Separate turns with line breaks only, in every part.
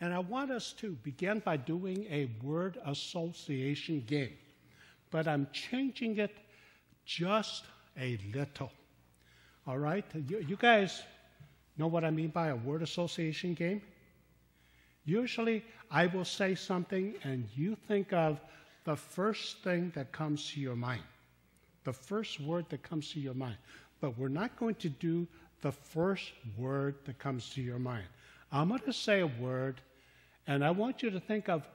And I want us to begin by doing a word association game, but I'm changing it just a little. All right? You, you guys know what I mean by a word association game? Usually, I will say something and you think of the first thing that comes to your mind, the first word that comes to your mind. But we're not going to do the first word that comes to your mind. I'm going to say a word, and I want you to think of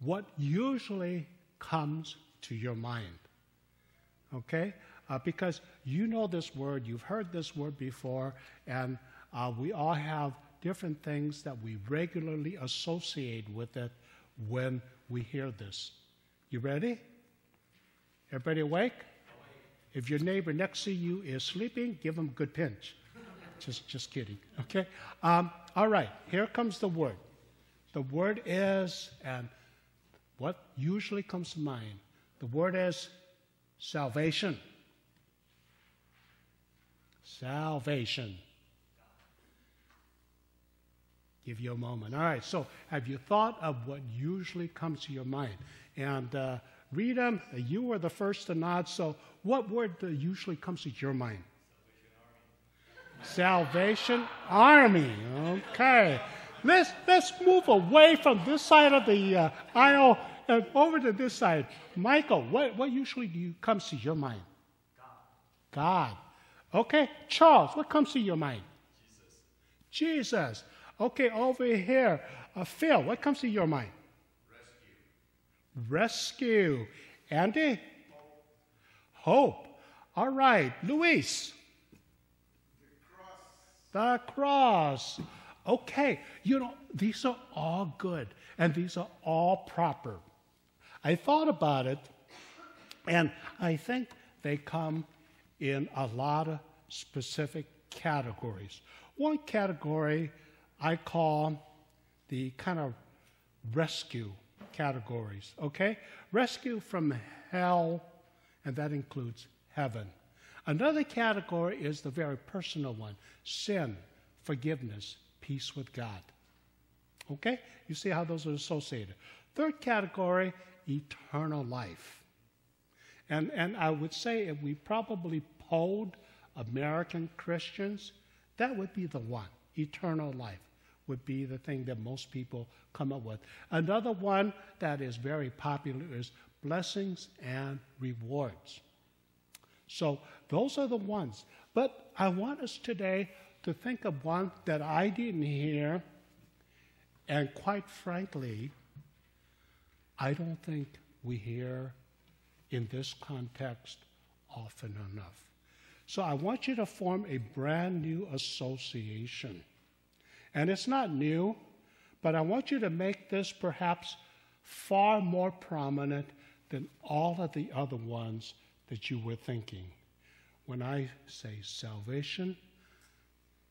what usually comes to your mind. Okay? Uh, because you know this word, you've heard this word before, and uh, we all have different things that we regularly associate with it when we hear this. You ready? Everybody awake? If your neighbor next to you is sleeping, give him a good pinch. just, just kidding. Okay. Um, all right. Here comes the word. The word is, and what usually comes to mind. The word is salvation. Salvation. Give you a moment. All right. So, have you thought of what usually comes to your mind? And uh, read them. You were the first to nod. So, what word usually comes to your mind? Salvation Army. Okay. Let's, let's move away from this side of the uh, aisle and over to this side. Michael, what, what usually do you, comes to your mind? God. God. Okay. Charles, what comes to your mind? Jesus. Jesus. Okay, over here. Uh, Phil, what comes to your mind? Rescue. Rescue. Andy? Hope. Hope. All right. Luis? The cross. The cross. Okay. You know, these are all good and these are all proper. I thought about it and I think they come in a lot of specific categories. One category I call the kind of rescue categories, okay? Rescue from hell, and that includes heaven. Another category is the very personal one sin, forgiveness, peace with God. Okay? You see how those are associated. Third category, eternal life. And, and I would say if we probably polled American Christians, that would be the one eternal life would be the thing that most people come up with. Another one that is very popular is blessings and rewards. So those are the ones. But I want us today to think of one that I didn't hear, and quite frankly, I don't think we hear in this context often enough. So I want you to form a brand new association. And it's not new, but I want you to make this perhaps far more prominent than all of the other ones that you were thinking. When I say salvation,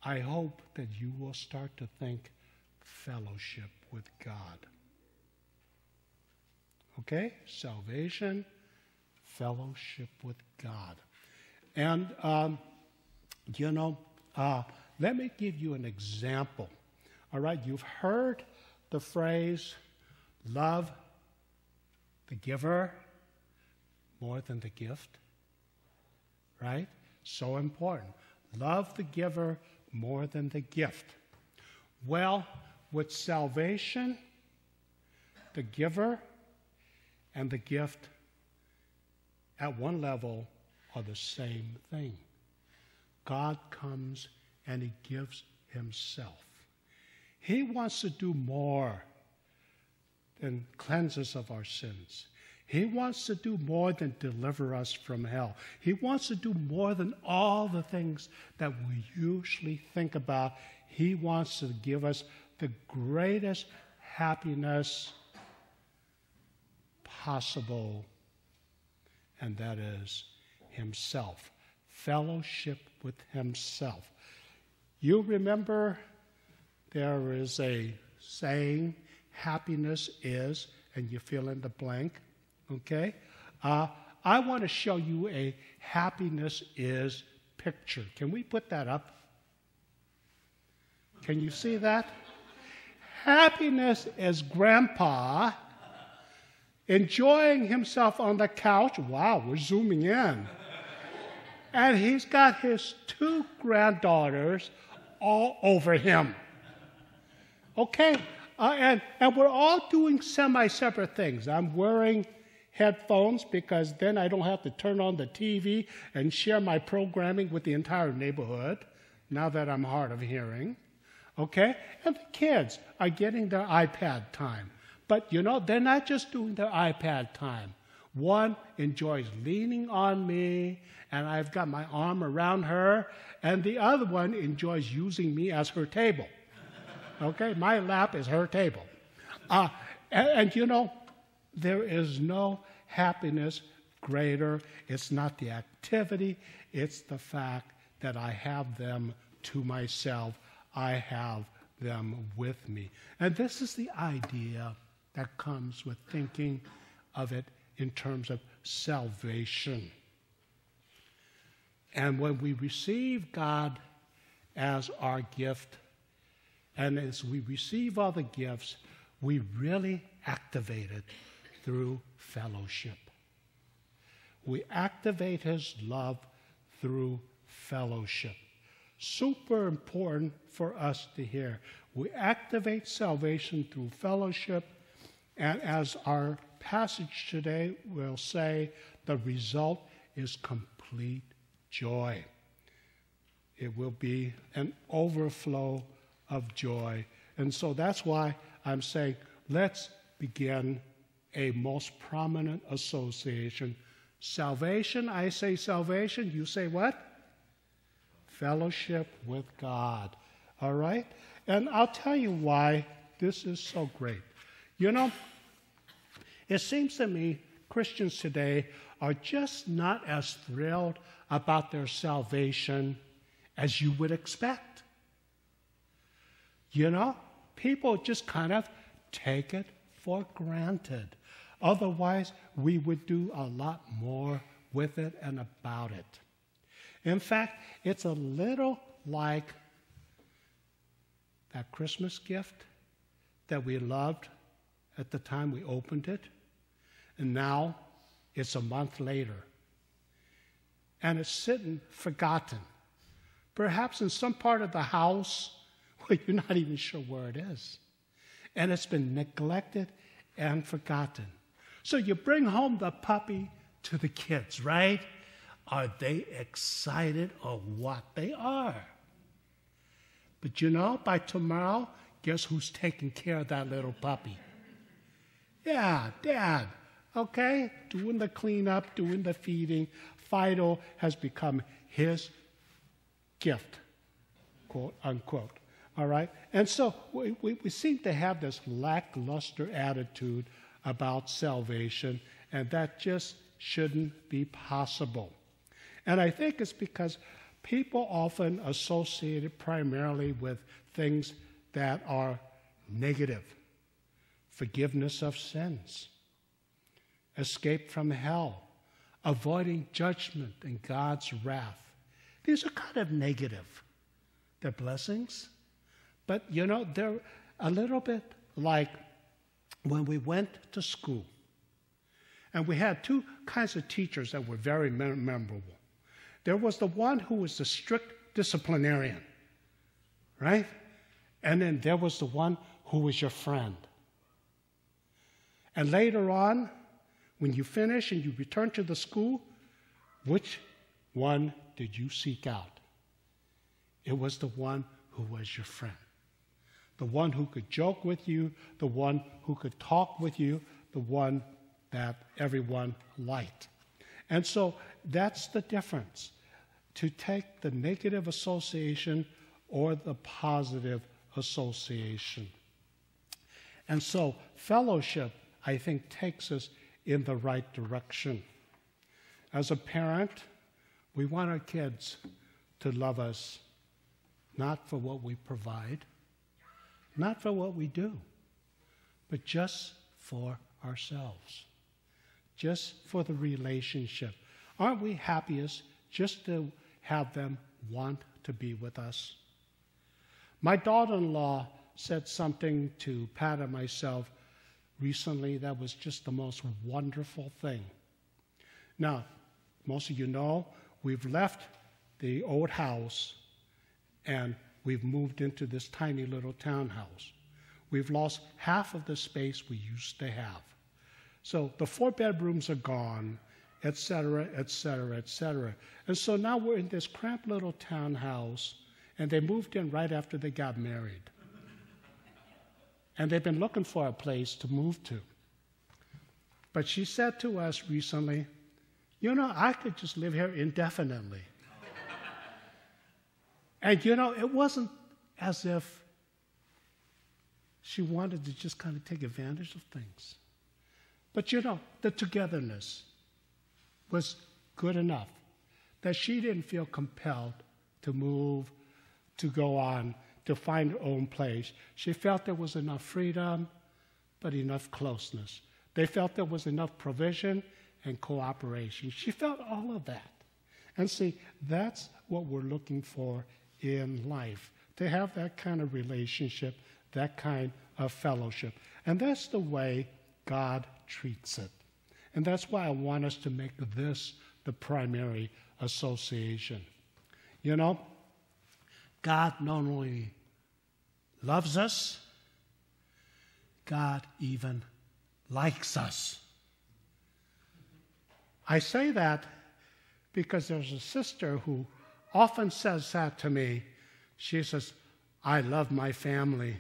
I hope that you will start to think fellowship with God. Okay? Salvation, fellowship with God. And, um, you know, uh, let me give you an example. All right, you've heard the phrase love the giver more than the gift, right? So important. Love the giver more than the gift. Well, with salvation, the giver and the gift at one level are the same thing. God comes and he gives himself. He wants to do more than cleanse us of our sins. He wants to do more than deliver us from hell. He wants to do more than all the things that we usually think about. He wants to give us the greatest happiness possible, and that is Himself. Fellowship with Himself. You remember there is a saying, happiness is, and you fill in the blank, okay? Uh, I want to show you a happiness is picture. Can we put that up? Can you see that? Happiness is grandpa enjoying himself on the couch. Wow, we're zooming in. and he's got his two granddaughters all over him. Okay? Uh, and, and we're all doing semi separate things. I'm wearing headphones because then I don't have to turn on the TV and share my programming with the entire neighborhood now that I'm hard of hearing. Okay? And the kids are getting their iPad time. But you know, they're not just doing their iPad time. One enjoys leaning on me, and I've got my arm around her, and the other one enjoys using me as her table. Okay? My lap is her table. Uh, and, and you know, there is no happiness greater. It's not the activity, it's the fact that I have them to myself. I have them with me. And this is the idea that comes with thinking of it in terms of salvation. And when we receive God as our gift, and as we receive other gifts, we really activate it through fellowship. We activate His love through fellowship. Super important for us to hear. We activate salvation through fellowship, and as our passage today will say, the result is complete joy. It will be an overflow of joy. And so that's why I'm saying let's begin a most prominent association. Salvation, I say salvation, you say what? Fellowship with God. All right? And I'll tell you why this is so great. You know, it seems to me Christians today are just not as thrilled about their salvation as you would expect. You know, people just kind of take it for granted. Otherwise, we would do a lot more with it and about it. In fact, it's a little like that Christmas gift that we loved at the time we opened it, and now it's a month later. And it's sitting forgotten. Perhaps in some part of the house where you're not even sure where it is. And it's been neglected and forgotten. So you bring home the puppy to the kids, right? Are they excited or what? They are. But you know, by tomorrow, guess who's taking care of that little puppy? Yeah, dad. Okay? Doing the cleanup, doing the feeding. Fido has become his gift, quote unquote. All right? And so we, we, we seem to have this lackluster attitude about salvation, and that just shouldn't be possible. And I think it's because people often associate it primarily with things that are negative forgiveness of sins, escape from hell, avoiding judgment and God's wrath. These are kind of negative. They're blessings, but you know, they're a little bit like when we went to school. And we had two kinds of teachers that were very memorable. There was the one who was the strict disciplinarian, right? And then there was the one who was your friend. And later on, when you finish and you return to the school, which one did you seek out? It was the one who was your friend. The one who could joke with you, the one who could talk with you, the one that everyone liked. And so that's the difference to take the negative association or the positive association. And so, fellowship, I think, takes us in the right direction. As a parent, we want our kids to love us not for what we provide, not for what we do, but just for ourselves, just for the relationship. Aren't we happiest just to have them want to be with us. My daughter in law said something to Pat and myself recently that was just the most wonderful thing. Now, most of you know we've left the old house and we've moved into this tiny little townhouse. We've lost half of the space we used to have. So the four bedrooms are gone, et cetera, et cetera, et cetera. And so now we're in this cramped little townhouse, and they moved in right after they got married. And they've been looking for a place to move to. But she said to us recently, You know, I could just live here indefinitely. And you know, it wasn't as if she wanted to just kind of take advantage of things. But you know, the togetherness was good enough that she didn't feel compelled to move, to go on, to find her own place. She felt there was enough freedom, but enough closeness. They felt there was enough provision and cooperation. She felt all of that. And see, that's what we're looking for in life to have that kind of relationship, that kind of fellowship. And that's the way God treats it. And that's why I want us to make this the primary association. You know, God not only loves us, God even likes us. I say that because there's a sister who often says that to me. She says, I love my family,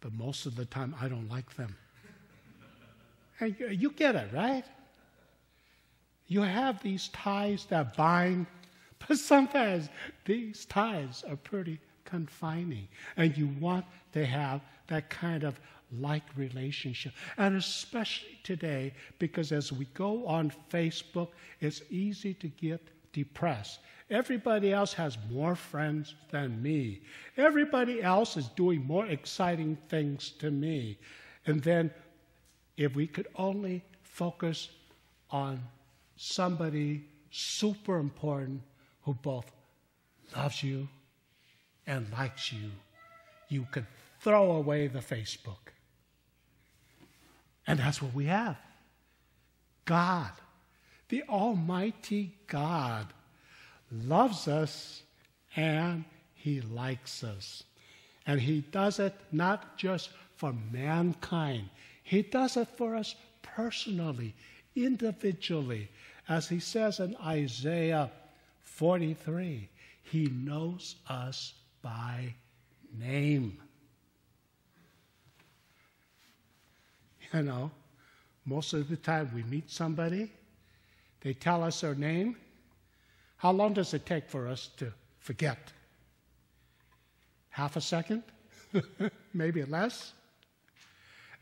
but most of the time I don't like them. and you get it, right? You have these ties that bind, but sometimes these ties are pretty confining. And you want to have that kind of like relationship. And especially today, because as we go on Facebook, it's easy to get depressed. Everybody else has more friends than me. Everybody else is doing more exciting things to me. And then, if we could only focus on somebody super important who both loves you and likes you, you could throw away the Facebook. And that's what we have God, the Almighty God, loves us and He likes us. And He does it not just for mankind, He does it for us personally, individually. As He says in Isaiah 43, He knows us by name. You know, most of the time we meet somebody, they tell us their name. How long does it take for us to forget? Half a second? Maybe less?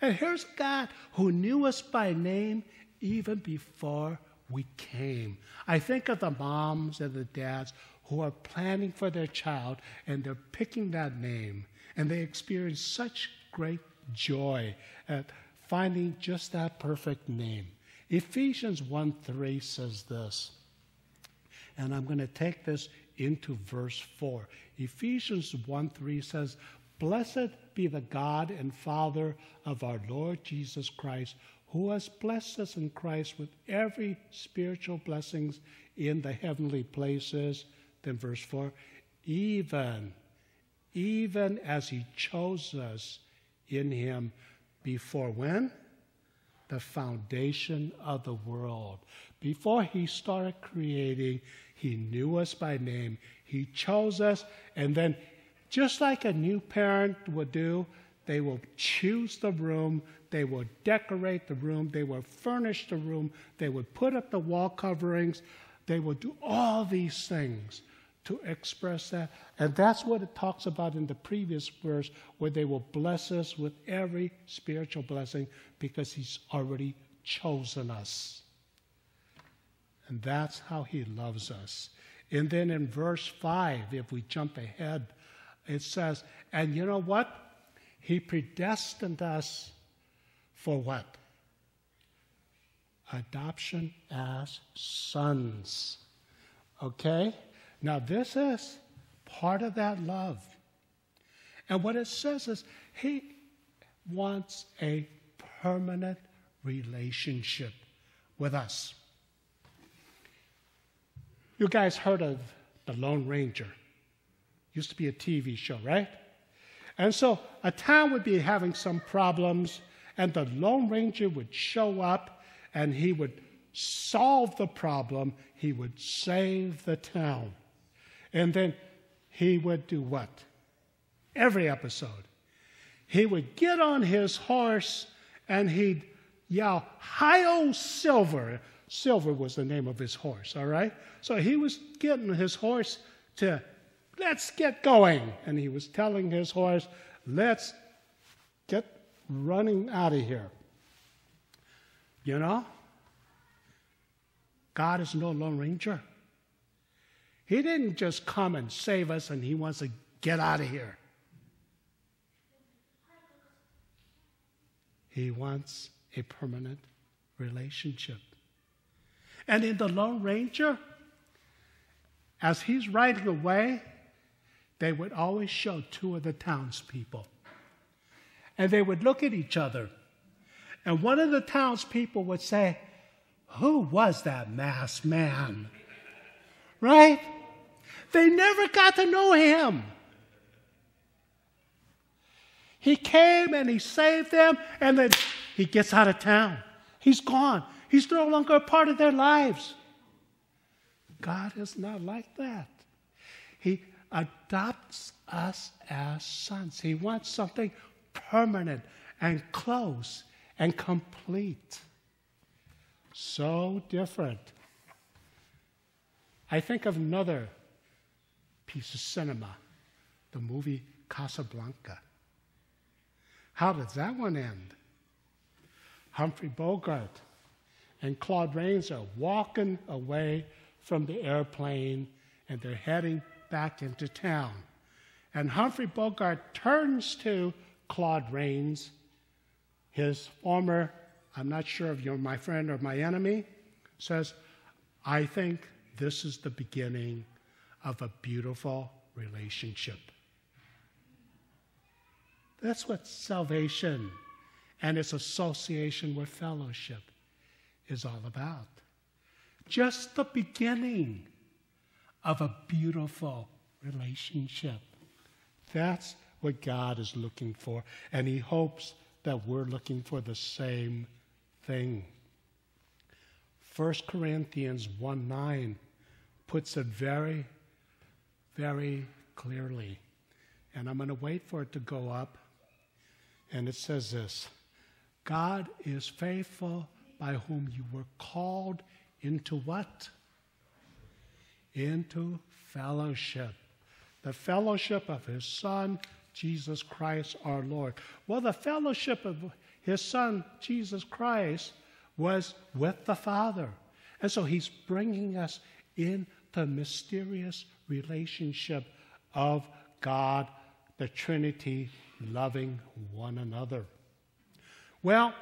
And here's God who knew us by name even before we came. I think of the moms and the dads who are planning for their child and they're picking that name and they experience such great joy at finding just that perfect name. Ephesians 1 3 says this, and I'm going to take this into verse 4. Ephesians 1 3 says, Blessed be the God and Father of our Lord Jesus Christ, who has blessed us in Christ with every spiritual blessings in the heavenly places then verse 4 even, even as he chose us in him before when? The foundation of the world. Before he started creating, he knew us by name. He chose us, and then, just like a new parent would do, they will choose the room, they will decorate the room, they will furnish the room, they would put up the wall coverings, they will do all these things to express that. And that's what it talks about in the previous verse, where they will bless us with every spiritual blessing because He's already chosen us. And that's how He loves us. And then in verse 5, if we jump ahead, it says, And you know what? He predestined us for what? Adoption as sons. Okay? Now, this is part of that love. And what it says is he wants a permanent relationship with us. You guys heard of The Lone Ranger? Used to be a TV show, right? And so a town would be having some problems, and the Lone Ranger would show up and he would solve the problem. He would save the town. And then he would do what? Every episode. He would get on his horse and he'd yell, Hi-O Silver. Silver was the name of his horse, all right? So he was getting his horse to Let's get going. And he was telling his horse, Let's get running out of here. You know? God is no Lone Ranger. He didn't just come and save us and he wants to get out of here. He wants a permanent relationship. And in the Lone Ranger, as he's riding away, they would always show two of the townspeople. And they would look at each other. And one of the townspeople would say, Who was that masked man? Right? They never got to know him. He came and he saved them, and then he gets out of town. He's gone. He's no longer a part of their lives. God is not like that. He adopts us as sons. He wants something permanent and close and complete. So different. I think of another piece of cinema, the movie Casablanca. How does that one end? Humphrey Bogart and Claude Rains are walking away from the airplane and they're heading back into town. And Humphrey Bogart turns to Claude Rains, his former, I'm not sure if you're my friend or my enemy, says, I think this is the beginning of a beautiful relationship. That's what salvation and its association with fellowship is all about. Just the beginning of a beautiful relationship. That's what God is looking for, and He hopes that we're looking for the same thing. 1 Corinthians 1 9 puts it very, very clearly. And I'm going to wait for it to go up. And it says this God is faithful by whom you were called into what? into fellowship. The fellowship of his Son, Jesus Christ our Lord. Well, the fellowship of his Son, Jesus Christ, was with the Father. And so he's bringing us in the mysterious relationship of God, the Trinity, loving one another. Well,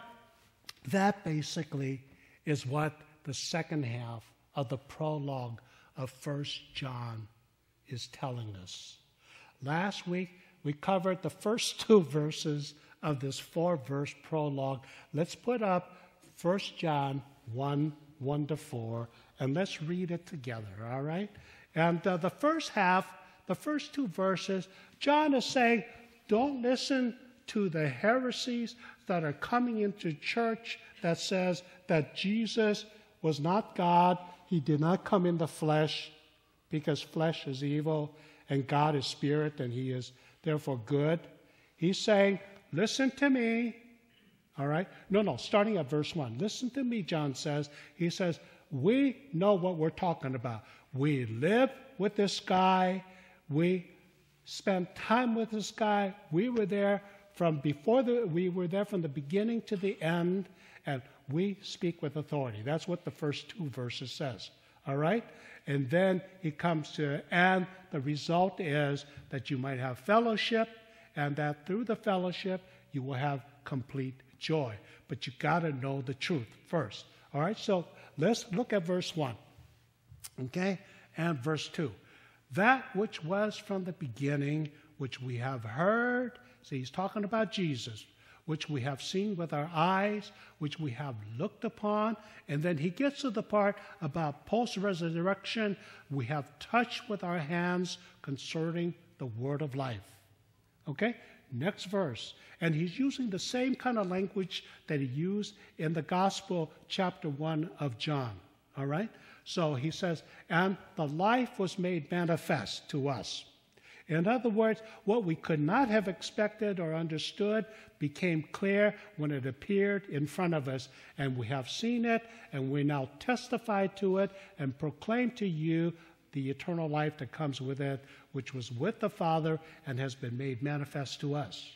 that basically is what the second half of the prologue of First John is telling us. Last week, we covered the first two verses of this four verse prologue. Let's put up First John 1 1 to 4, and let's read it together, all right? And uh, the first half, the first two verses, John is saying, don't listen to the heresies that are coming into church that says that Jesus was not God, he did not come in the flesh because flesh is evil and God is spirit and he is therefore good. He's saying, Listen to me. All right? No, no, starting at verse 1. Listen to me, John says. He says, We know what we're talking about. We live with this guy. We spent time with this guy. We were there from before the, we were there from the beginning to the end. And we speak with authority. That's what the first two verses says. All right? And then he comes to, and the result is that you might have fellowship, and that through the fellowship, you will have complete joy. But you got to know the truth first. All right? So let's look at verse 1. Okay? And verse 2. That which was from the beginning, which we have heard. See, he's talking about Jesus, which we have seen with our eyes, which we have looked upon. And then he gets to the part about post resurrection, we have touched with our hands concerning the word of life. Okay? Next verse. And he's using the same kind of language that he used in the Gospel, chapter 1 of John. All right? So he says, and the life was made manifest to us. In other words, what we could not have expected or understood became clear when it appeared in front of us, and we have seen it, and we now testify to it and proclaim to you the eternal life that comes with it, which was with the Father and has been made manifest to us.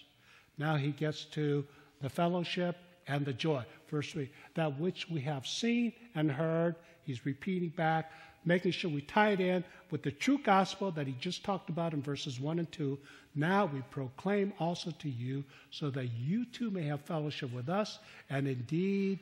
Now he gets to the fellowship and the joy. Verse 3 that which we have seen and heard, he's repeating back, making sure we tie it in with the true gospel that he just talked about in verses 1 and 2. Now we proclaim also to you so that you too may have fellowship with us. And indeed,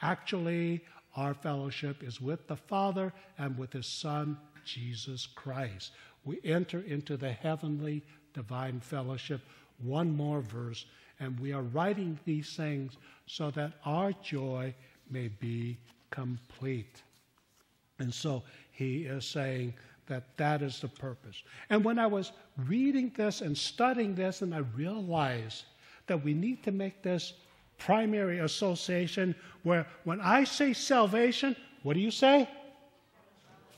actually, our fellowship is with the Father and with his Son, Jesus Christ. We enter into the heavenly divine fellowship. One more verse, and we are writing these things so that our joy may be complete. And so he is saying that that is the purpose. And when I was reading this and studying this, and I realized that we need to make this primary association where when I say salvation, what do you say?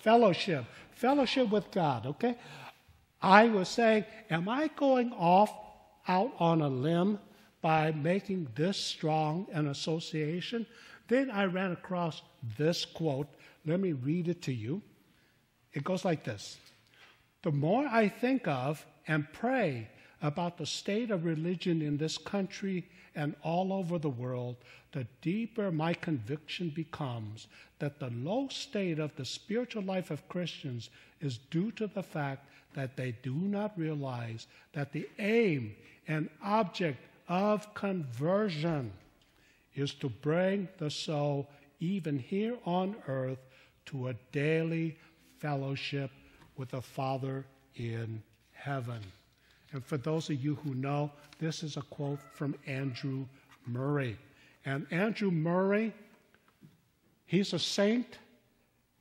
Fellowship. Fellowship with God, okay? I was saying, am I going off out on a limb by making this strong an association? Then I ran across this quote. Let me read it to you. It goes like this The more I think of and pray about the state of religion in this country and all over the world, the deeper my conviction becomes that the low state of the spiritual life of Christians is due to the fact that they do not realize that the aim and object of conversion is to bring the soul, even here on earth, to a daily fellowship with the Father in heaven. And for those of you who know, this is a quote from Andrew Murray. And Andrew Murray, he's a saint,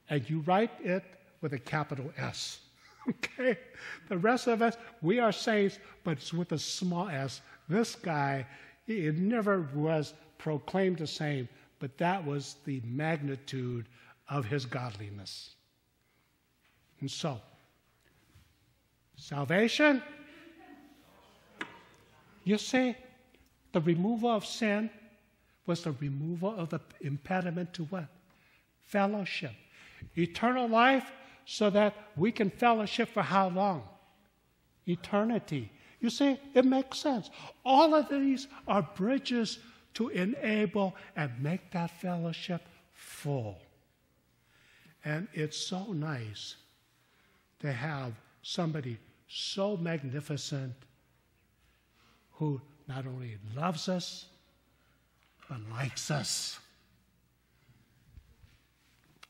and you write it with a capital S. Okay? The rest of us, we are saints, but it's with a small s. This guy, it never was proclaimed a saint, but that was the magnitude of his godliness. And so, salvation, you see, the removal of sin was the removal of the impediment to what? Fellowship. Eternal life, so that we can fellowship for how long? Eternity. You see, it makes sense. All of these are bridges to enable and make that fellowship full. And it's so nice to have somebody so magnificent who not only loves us, but likes us.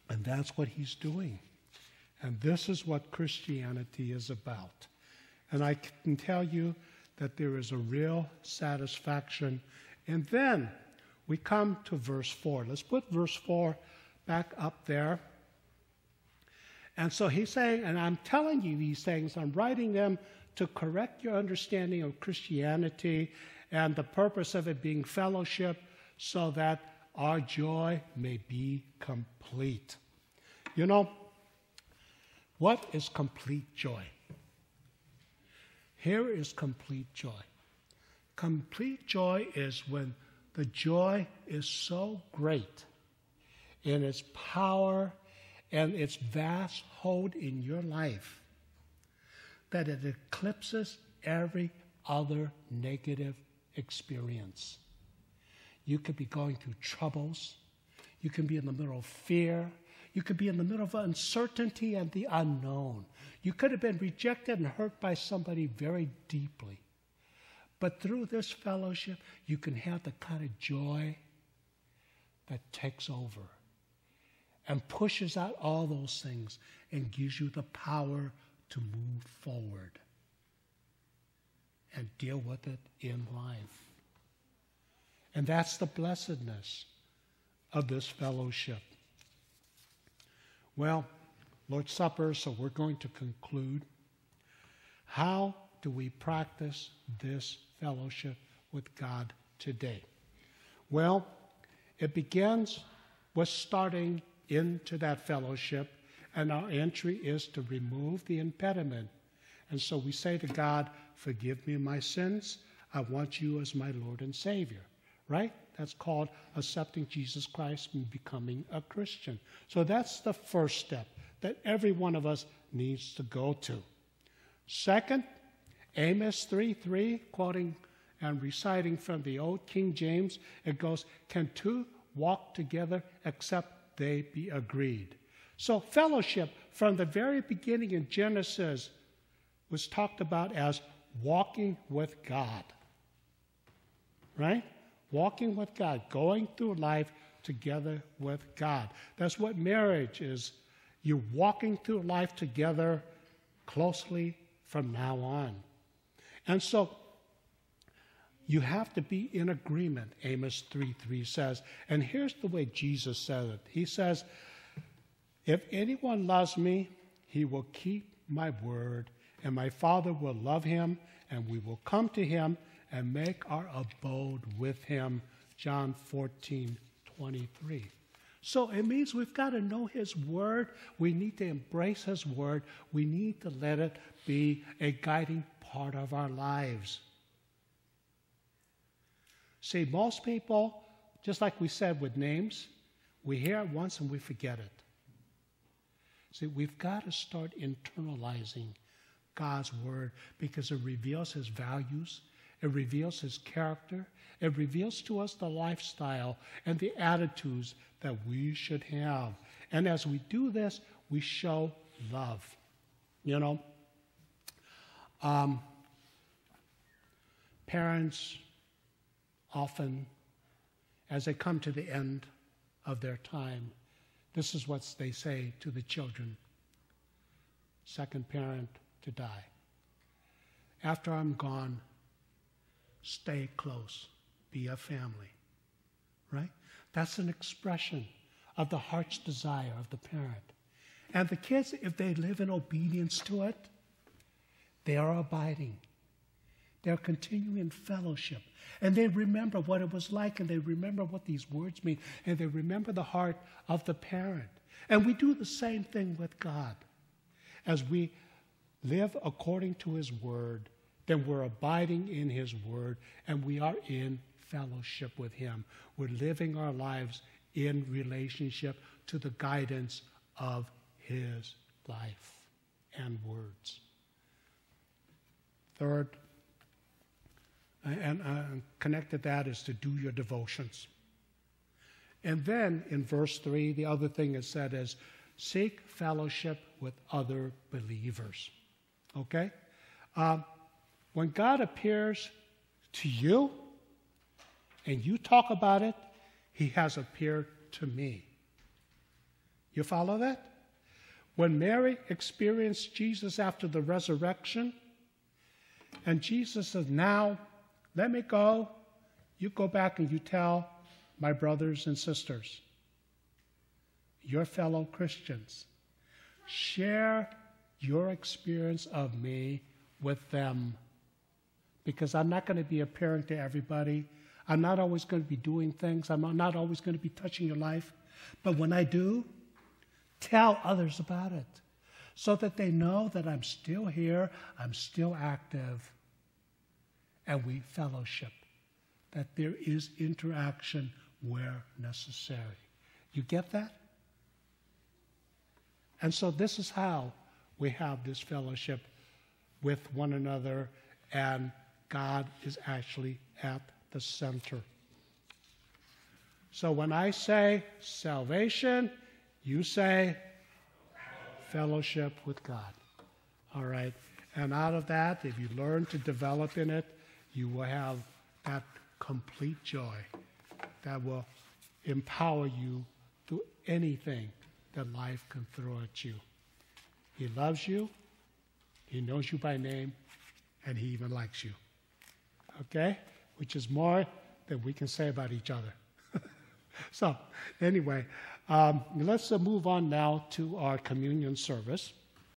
And that's what he's doing. And this is what Christianity is about. And I can tell you that there is a real satisfaction. And then we come to verse 4. Let's put verse 4 back up there. And so he's saying, and I'm telling you these things, I'm writing them to correct your understanding of Christianity and the purpose of it being fellowship so that our joy may be complete. You know, what is complete joy? Here is complete joy. Complete joy is when the joy is so great in its power and its vast hold in your life that it eclipses every other negative experience. You could be going through troubles. You can be in the middle of fear. You could be in the middle of uncertainty and the unknown. You could have been rejected and hurt by somebody very deeply. But through this fellowship, you can have the kind of joy that takes over and pushes out all those things and gives you the power to move forward. and deal with it in life. And that's the blessedness of this fellowship. Well, Lord's Supper, so we're going to conclude. How do we practice this fellowship with God today? Well, it begins with starting into that fellowship, and our entry is to remove the impediment. And so we say to God, Forgive me my sins. I want you as my Lord and Savior, right? That's called accepting Jesus Christ and becoming a Christian. So that's the first step that every one of us needs to go to. Second, Amos 3 3, quoting and reciting from the old King James, it goes, Can two walk together except they be agreed? So, fellowship from the very beginning in Genesis was talked about as walking with God. Right? Walking with God, going through life together with God. That's what marriage is. You're walking through life together closely from now on. And so you have to be in agreement, Amos 3 3 says. And here's the way Jesus said it He says, If anyone loves me, he will keep my word, and my Father will love him, and we will come to him and make our abode with him. John 14 23. So it means we've got to know His Word. We need to embrace His Word. We need to let it be a guiding part of our lives. See, most people, just like we said with names, we hear it once and we forget it. See, we've got to start internalizing God's Word because it reveals His values, it reveals His character, it reveals to us the lifestyle and the attitudes that we should have. And as we do this, we show love. You know, um, parents often, as they come to the end of their time, this is what they say to the children second parent to die. After I'm gone, stay close, be a family. Right? That's an expression of the heart's desire of the parent. And the kids, if they live in obedience to it, they are abiding. They're continuing fellowship. And they remember what it was like, and they remember what these words mean, and they remember the heart of the parent. And we do the same thing with God. As we live according to His Word, then we're abiding in His Word, and we are in fellowship with Him. We're living our lives in relationship to the guidance of His life and words. Third, and uh, connected that is to do your devotions. And then in verse 3, the other thing is said is seek fellowship with other believers. Okay? Um, when God appears to you and you talk about it, he has appeared to me. You follow that? When Mary experienced Jesus after the resurrection, and Jesus says, Now let me go. You go back and you tell my brothers and sisters, your fellow Christians, share your experience of me with them. Because I'm not going to be appearing to everybody. I'm not always going to be doing things. I'm not always going to be touching your life. But when I do, tell others about it so that they know that I'm still here, I'm still active, and we fellowship, that there is interaction where necessary. You get that? And so this is how we have this fellowship with one another, and God is actually at the center. So when I say salvation, you say fellowship with God. All right. And out of that, if you learn to develop in it, you will have that complete joy that will empower you through anything that life can throw at you. He loves you, He knows you by name, and He even likes you. okay? Which is more than we can say about each other. so, anyway, um, let's uh, move on now to our communion service.